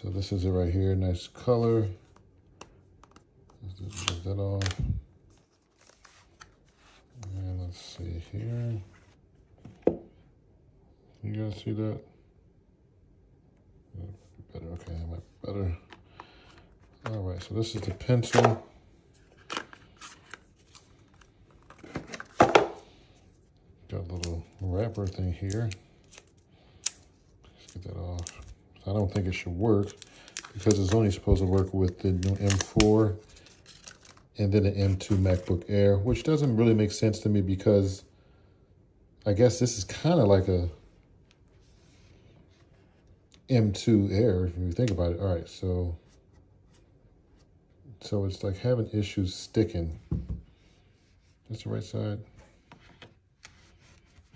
So this is it right here, nice color. Let's just that off. And let's see here. You guys see that? Better, okay, better. All right, so this is the pencil. Got a little wrapper thing here. Let's get that off. I don't think it should work because it's only supposed to work with the new M4 and then the M2 MacBook Air, which doesn't really make sense to me because I guess this is kind of like a M2 Air, if you think about it. All right, so so it's like having issues sticking. That's the right side.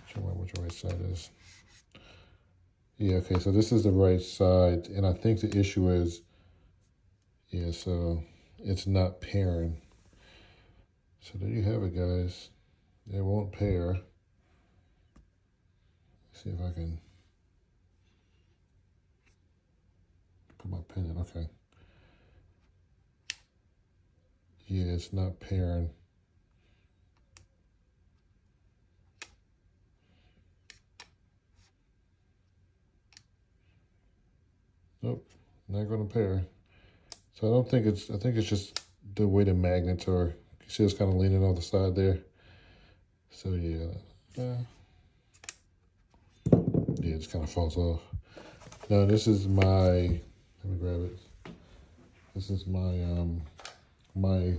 Show me right side is. Yeah, okay, so this is the right side, and I think the issue is, yeah, so it's not pairing. So there you have it, guys. It won't pair. Let's see if I can put my pen in, okay. Yeah, it's not pairing. Nope, not going to pair. So I don't think it's, I think it's just the way the magnets are. You see it's kind of leaning on the side there. So yeah, uh, yeah, it just kind of falls off. Now this is my, let me grab it. This is my, um, my,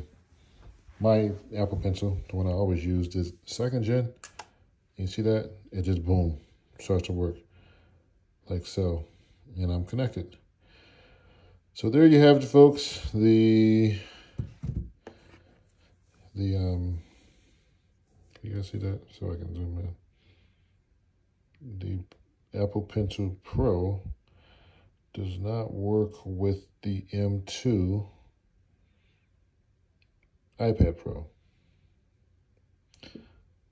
my Apple Pencil, the one I always use is second gen. You see that? It just boom, starts to work like so and I'm connected. So there you have it, folks. The the um, you guys see that? So I can zoom in. The Apple Pencil Pro does not work with the M2 iPad Pro.